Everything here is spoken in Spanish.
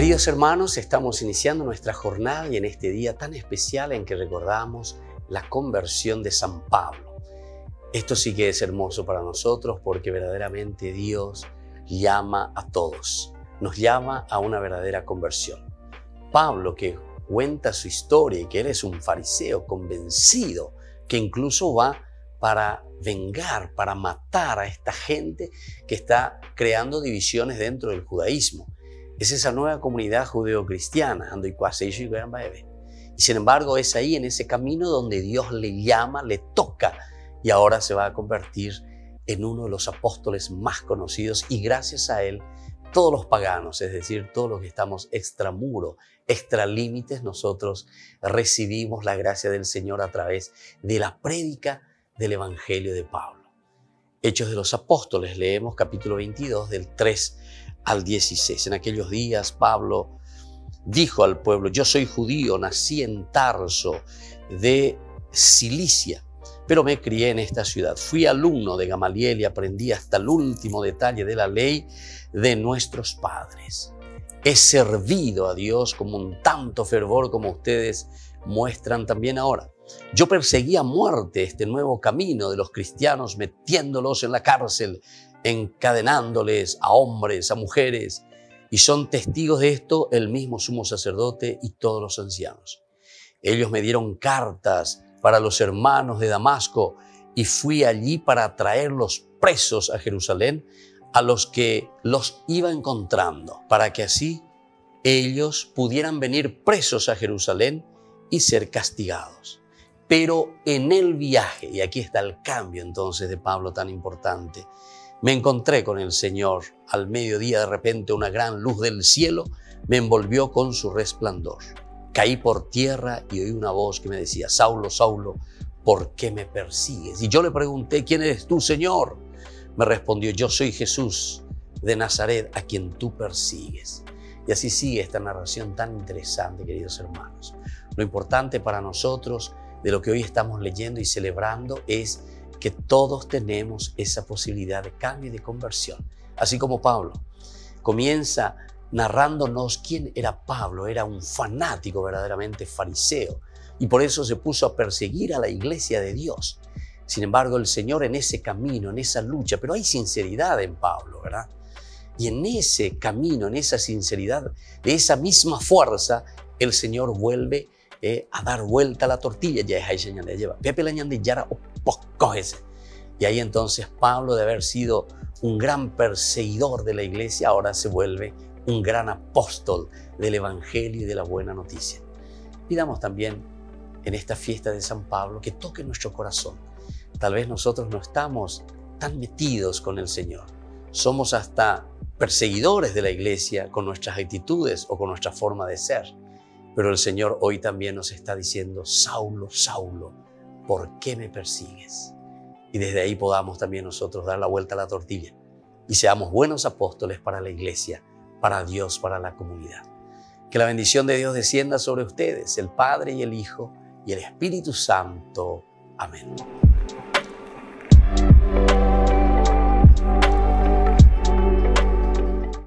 Queridos hermanos, estamos iniciando nuestra jornada y en este día tan especial en que recordamos la conversión de San Pablo. Esto sí que es hermoso para nosotros porque verdaderamente Dios llama a todos, nos llama a una verdadera conversión. Pablo, que cuenta su historia y que él es un fariseo convencido, que incluso va para vengar, para matar a esta gente que está creando divisiones dentro del judaísmo. Es esa nueva comunidad judeocristiana, y sin embargo es ahí en ese camino donde Dios le llama, le toca y ahora se va a convertir en uno de los apóstoles más conocidos y gracias a él todos los paganos, es decir, todos los que estamos extramuro, extralímites, nosotros recibimos la gracia del Señor a través de la prédica del Evangelio de Pablo. Hechos de los Apóstoles, leemos capítulo 22 del 3 al 16. En aquellos días Pablo dijo al pueblo, yo soy judío, nací en Tarso de Cilicia, pero me crié en esta ciudad. Fui alumno de Gamaliel y aprendí hasta el último detalle de la ley de nuestros padres. He servido a Dios con tanto fervor como ustedes muestran también ahora. Yo perseguí a muerte este nuevo camino de los cristianos, metiéndolos en la cárcel, encadenándoles a hombres, a mujeres, y son testigos de esto el mismo sumo sacerdote y todos los ancianos. Ellos me dieron cartas para los hermanos de Damasco y fui allí para traerlos presos a Jerusalén a los que los iba encontrando, para que así ellos pudieran venir presos a Jerusalén y ser castigados. Pero en el viaje, y aquí está el cambio entonces de Pablo tan importante, me encontré con el Señor. Al mediodía de repente una gran luz del cielo me envolvió con su resplandor. Caí por tierra y oí una voz que me decía, Saulo, Saulo, ¿por qué me persigues? Y yo le pregunté, ¿quién eres tú, Señor? Me respondió, yo soy Jesús de Nazaret a quien tú persigues. Y así sigue esta narración tan interesante, queridos hermanos. Lo importante para nosotros de lo que hoy estamos leyendo y celebrando es que todos tenemos esa posibilidad de cambio y de conversión. Así como Pablo comienza narrándonos quién era Pablo, era un fanático verdaderamente fariseo y por eso se puso a perseguir a la iglesia de Dios. Sin embargo, el Señor en ese camino, en esa lucha, pero hay sinceridad en Pablo, ¿verdad? Y en ese camino, en esa sinceridad, de esa misma fuerza, el Señor vuelve eh, a dar vuelta a la tortilla. Ya es ahí lleva. Pepe la yara y ahí entonces Pablo, de haber sido un gran perseguidor de la iglesia, ahora se vuelve un gran apóstol del Evangelio y de la buena noticia. Pidamos también en esta fiesta de San Pablo que toque nuestro corazón. Tal vez nosotros no estamos tan metidos con el Señor. Somos hasta perseguidores de la iglesia con nuestras actitudes o con nuestra forma de ser. Pero el Señor hoy también nos está diciendo, Saulo, Saulo, ¿por qué me persigues? Y desde ahí podamos también nosotros dar la vuelta a la tortilla y seamos buenos apóstoles para la iglesia, para Dios, para la comunidad. Que la bendición de Dios descienda sobre ustedes, el Padre y el Hijo y el Espíritu Santo. Amén.